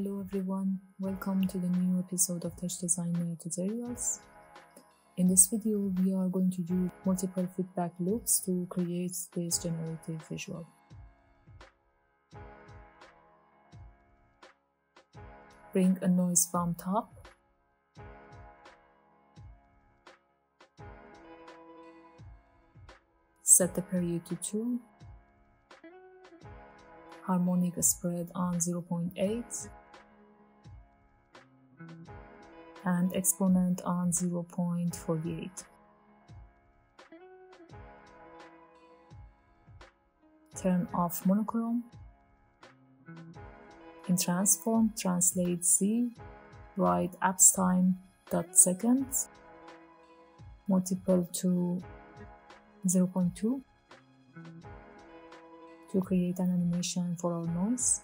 Hello everyone, welcome to the new episode of Touch Designer tutorials. In this video, we are going to use multiple feedback loops to create this generative visual. Bring a noise from top. Set the period to 2 harmonic spread on 0.8 and exponent on 0.48. Turn off monochrome. In transform, translate Z, write abs time dot seconds multiple to 0.2 to create an animation for our noise.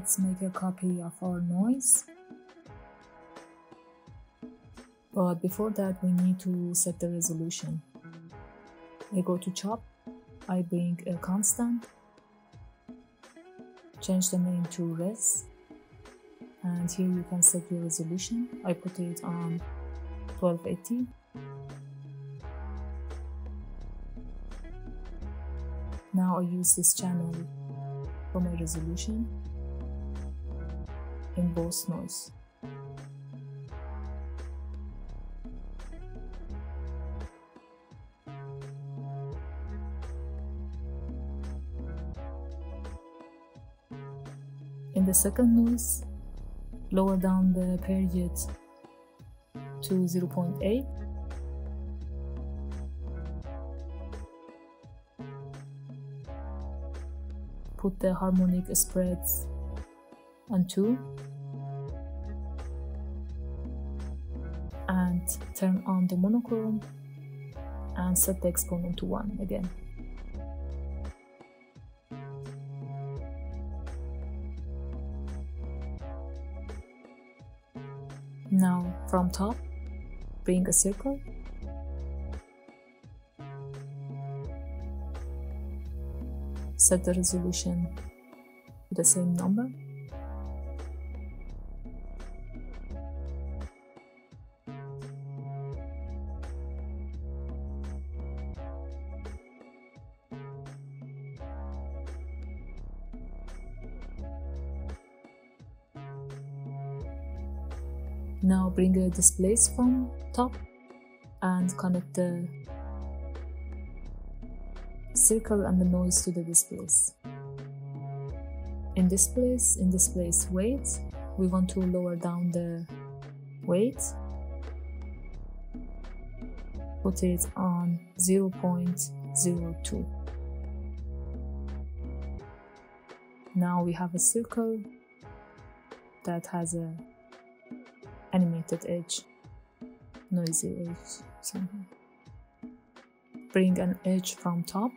Let's make a copy of our noise. But before that, we need to set the resolution. I go to chop, I bring a constant, change the name to res, and here you can set your resolution. I put it on 1280 now I use this channel for my resolution in both noise In the second noise, lower down the period to 0.8 put the harmonic spreads on 2 and turn on the monochrome and set the exponent to 1 again Now from top, bring a circle. Set the resolution to the same number. Bring a displace from top and connect the circle and the noise to the displace. In this place, in this place weight, we want to lower down the weight. Put it on 0.02. Now we have a circle that has a animated edge, noisy edge. Bring an edge from top.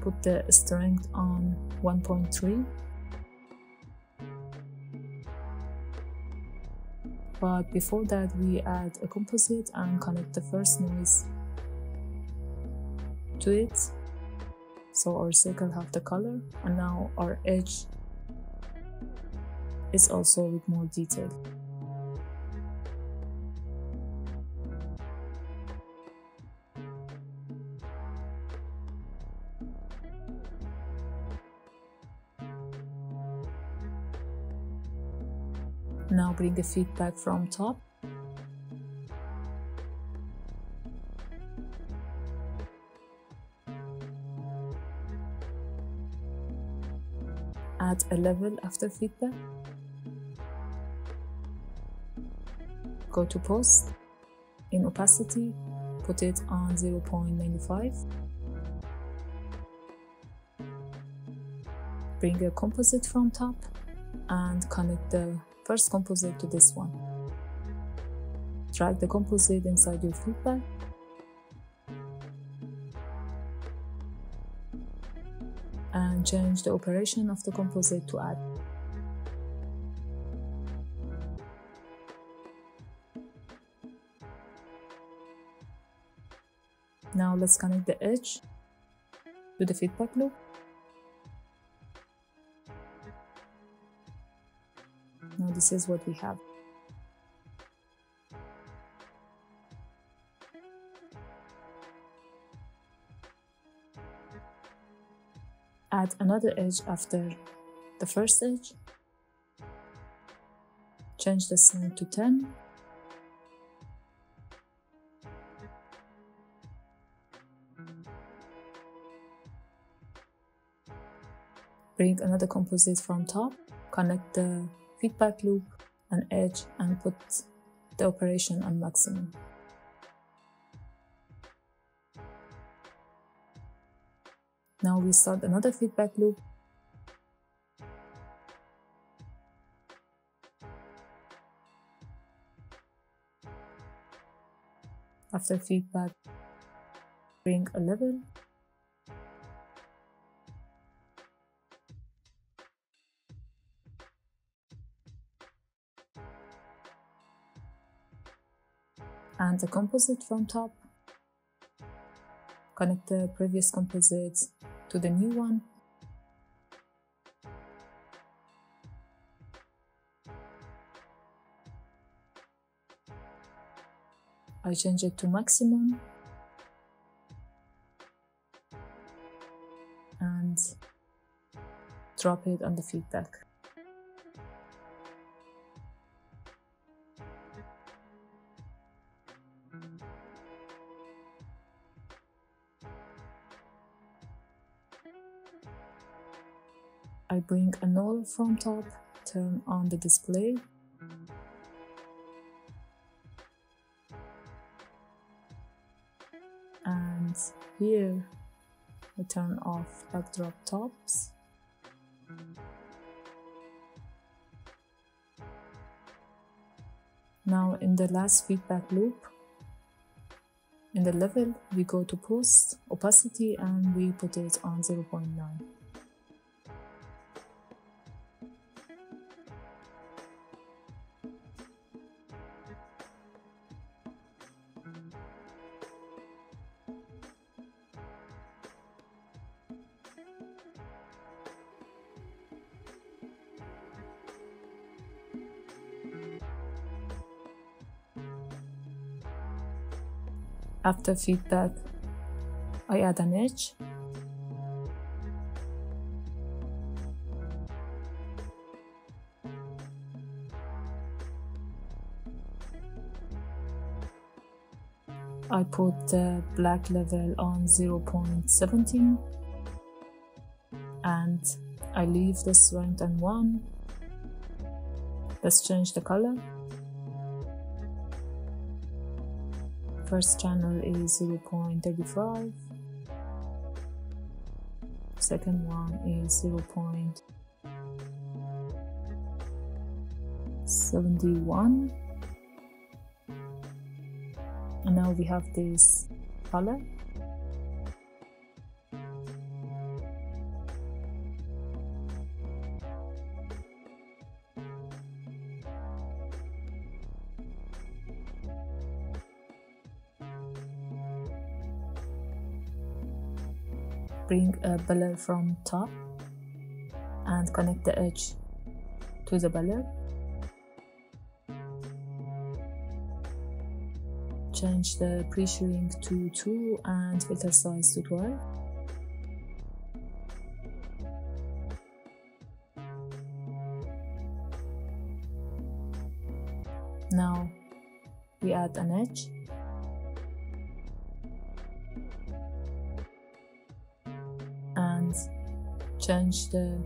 Put the strength on 1.3 but before that we add a composite and connect the first noise to it. So our circle have the color and now our edge is also with more detail Now bring the feedback from top. Add a level after feedback. Go to post. In opacity, put it on 0.95. Bring a composite from top and connect the first composite to this one. drag the composite inside your feedback and change the operation of the composite to add. Now let's connect the edge to the feedback loop. This is what we have. add another edge after the first edge. Change the sign to 10 bring another composite from top. Connect the feedback loop and edge and put the operation on maximum Now we start another feedback loop. After feedback, bring a level. A composite from top. Connect the previous composites to the new one. I change it to maximum and drop it on the feedback. I bring a null from top, turn on the display. And here I turn off backdrop tops. Now in the last feedback loop, in the level, we go to post opacity and we put it on 0.9. After feedback, I add an edge. I put the black level on 0.17 and I leave the strength on 1. Let's change the color. First channel is 0.35 second one is 0.71 and now we have this color bring a blur from top and connect the edge to the blur change the pre-shrink to 2 and filter size to 12 now we add an edge change the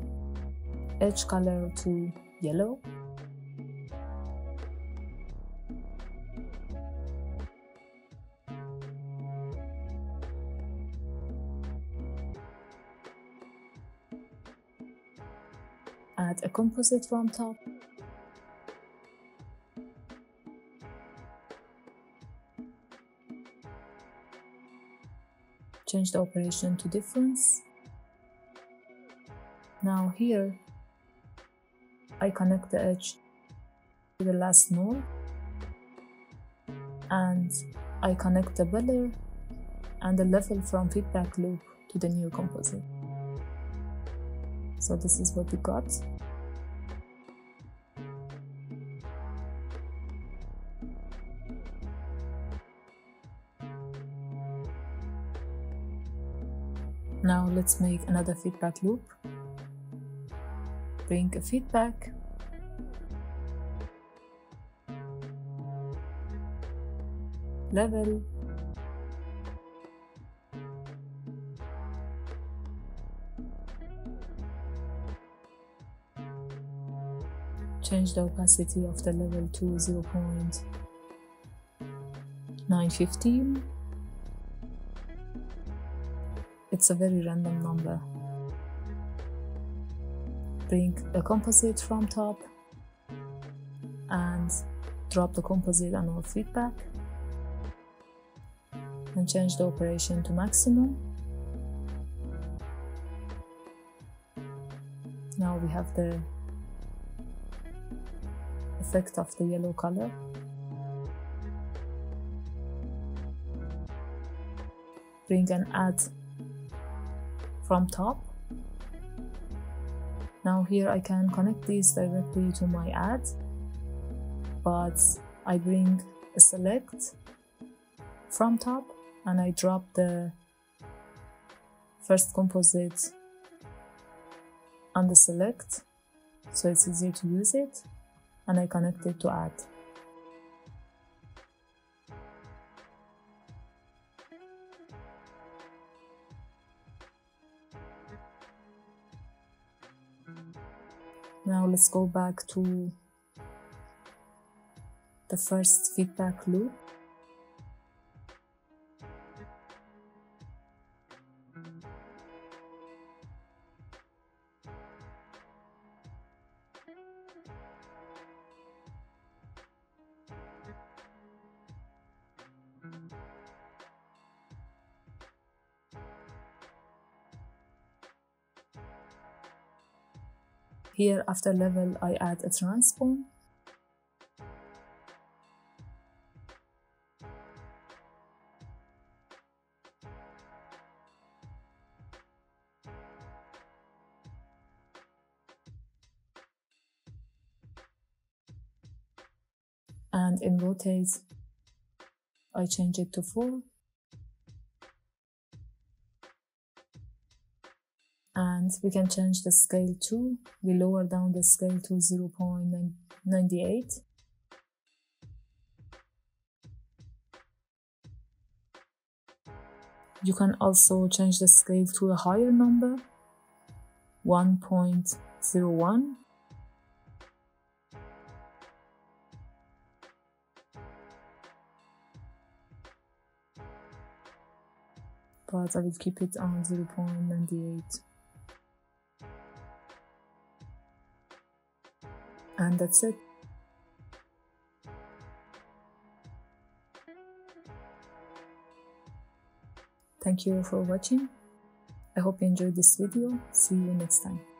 edge color to yellow. Add a composite from top. Change the operation to difference. Now here, I connect the edge to the last node and I connect the blur and the level from feedback loop to the new composite. So this is what we got. Now let's make another feedback loop. Bring a feedback. Level. Change the opacity of the level to 0 0.915 it's a very random number. Bring a composite from top and drop the composite and our feedback and change the operation to maximum. Now we have the effect of the yellow color. Bring an add from top. Now here I can connect these directly to my add but I bring a select from top and I drop the first composite on the select so it's easier to use it and I connect it to add. Now let's go back to the first feedback loop. Here after level, I add a transform. And in rotate, I change it to 4. And we can change the scale to we lower down the scale to 0.98 you can also change the scale to a higher number 1.01 but I will keep it on 0.98 and that's it. Thank you for watching. I hope you enjoyed this video. See you next time.